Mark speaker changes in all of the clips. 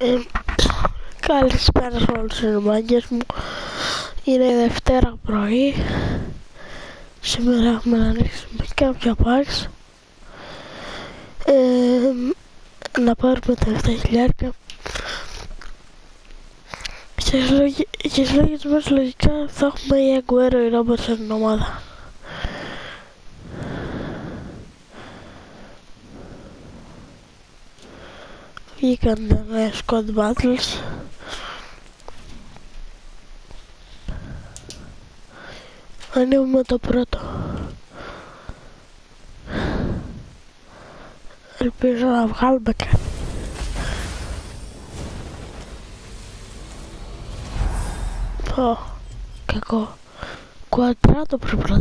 Speaker 1: Ε, καλησπέρα σε όλους τους μάγκες μου. Είναι Δευτέρα πρωί. Σήμερα έχουμε να ανοίξουμε κάποια packs. Ε, να πάρουμε τα 7 χιλιάρικα. Και στις λόγες μας λογικά θα έχουμε η Αγκουέρο η Ρόμπερ στην ομάδα. Βγήκαν νέα squad battles. Ανοίγουμε το πρώτο. Ελπίζω να βγάλουμε κάτι. Πω, κακό. Κουαντράτο πρέπει να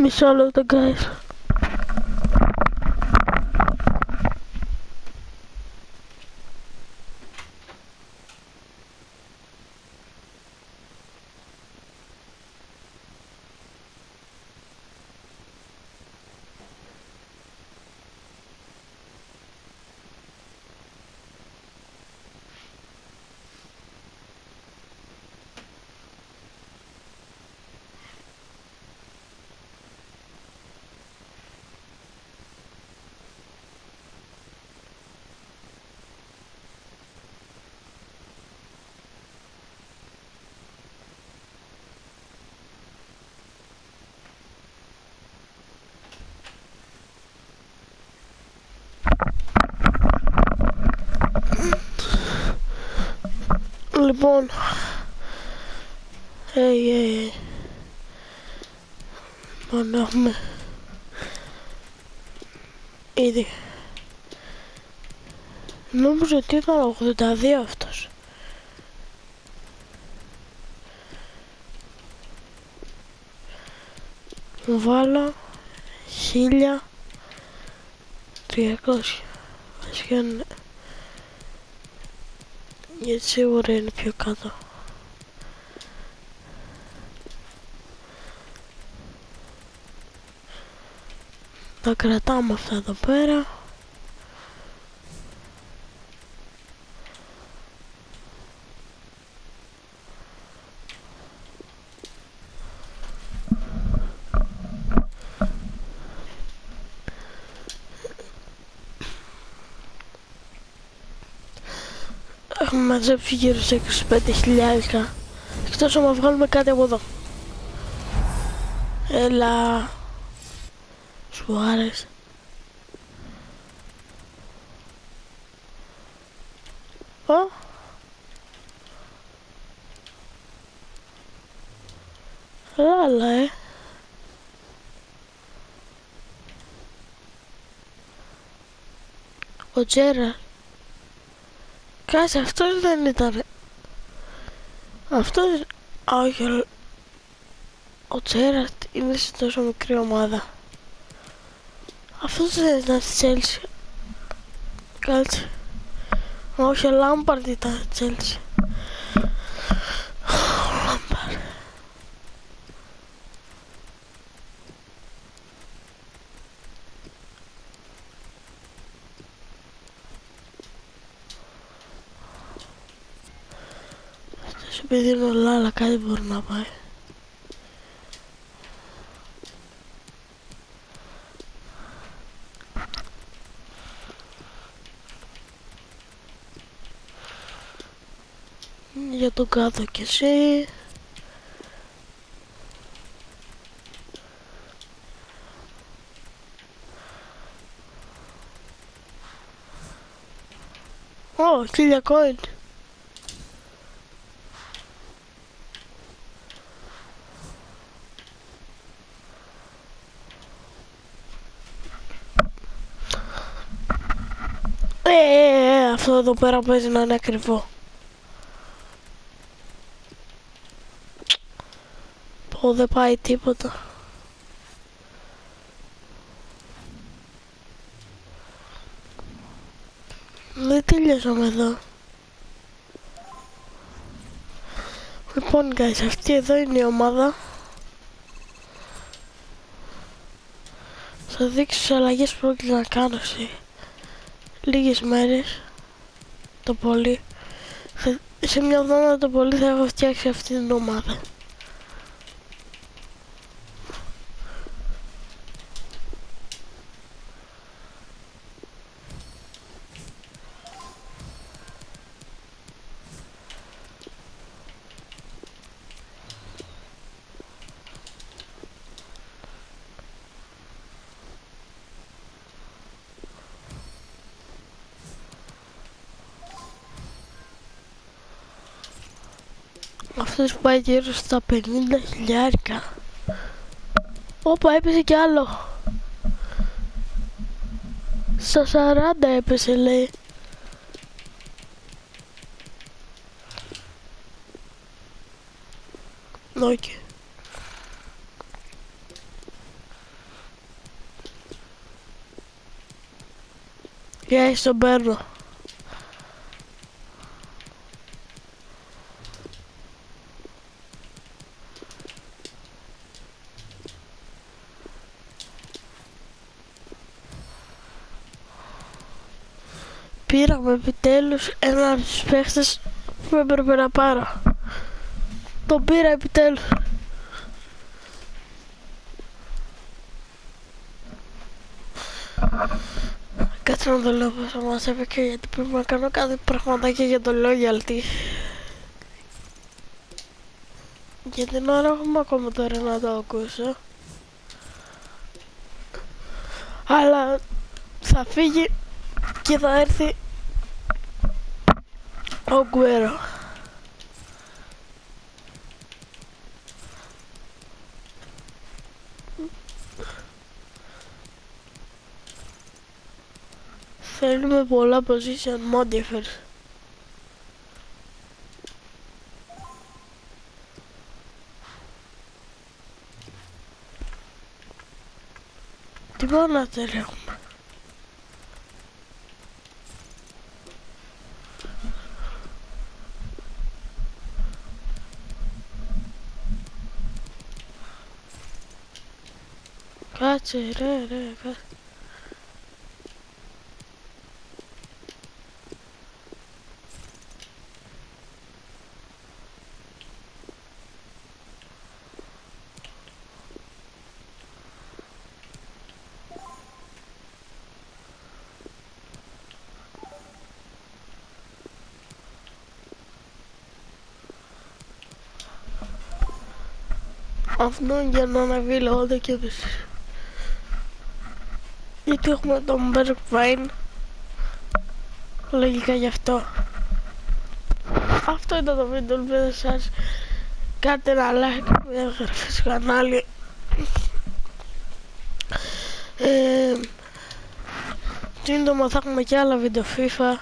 Speaker 1: me solo the guys. Λοιπόν, hey, hey, hey. Λοιπόν, έχουμε ήδη. Νόμιζα ότι ήταν 82 αυτός. Μου βάλω χίλια τριακόσια. Βασικά ναι. Γιατί σίγουρα είναι πιο κάτω. Τα κρατάμε αυτά εδώ πέρα. Έχουμε μαζέψει γύρω σε 25 χιλιάρικα. Εκτός άμα βγάλουμε κάτι από εδώ. Έλα. Σου άρεσε. Ω. Λάλα, ε. Ο Τζέρα. Κάτσε, αυτός δεν ήταν. Αυτός... Όχι, ο, ο Τζέραρτ είναι σε τόσο μικρή ομάδα. Αυτός δεν ήταν στη Chelsea. Κάτσε. Όχι, ο Λάμπαρντ ήταν στη Chelsea. Αυτός επειδή είναι ο Λάλα κάτι μπορεί να πάει. Για τον κάτω κι εσύ. Ω, χίλια coin. Ε, ε, ε, αυτό εδώ πέρα παίζει να είναι ακριβό. Πω, δεν πάει τίποτα. Δεν τελειώσαμε εδώ. Λοιπόν, guys, αυτή εδώ είναι η ομάδα. Θα δείξω τις αλλαγές που πρόκειται να κάνω σε λίγες μέρες. Το πολύ. Σε μια εβδομάδα το πολύ θα έχω φτιάξει αυτή την ομάδα. Αυτός πάει γύρω στα 50 χιλιάρικα. Όπα έπεσε κι άλλο. Στα 40 έπεσε λέει. Όχι. Okay. Για yeah, τον παίρνω. Πήραμε επιτέλους έναν από τους παίχτες που έπρεπε να πάρω. Το πήρα επιτέλους. Κάτσε να το λέω πως θα μας έπαιξε γιατί πρέπει να κάνω κάτι πραγματάκι για το loyalty. Για την ώρα έχουμε ακόμα τώρα να το ακούσω. Αλλά θα φύγει και θα έρθει ο Γκουέρο. Θέλουμε πολλά position modifiers. Τι μπορώ να έχουμε. Κάτσε ρε ρε κάτσε. Αυτό για να αναβεί λόγω και γιατί έχουμε τον Bergwijn Λογικά γι' αυτό. Αυτό ήταν το βίντεο Ελπίζω σας Κάντε ένα like Μια εγγραφή στο κανάλι. Ε, Σύντομα θα έχουμε και άλλα βίντεο FIFA.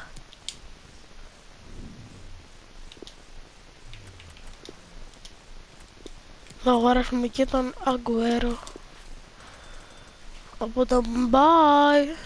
Speaker 1: Θα αγοράσουμε και τον Αγκουέρο Well them. bye.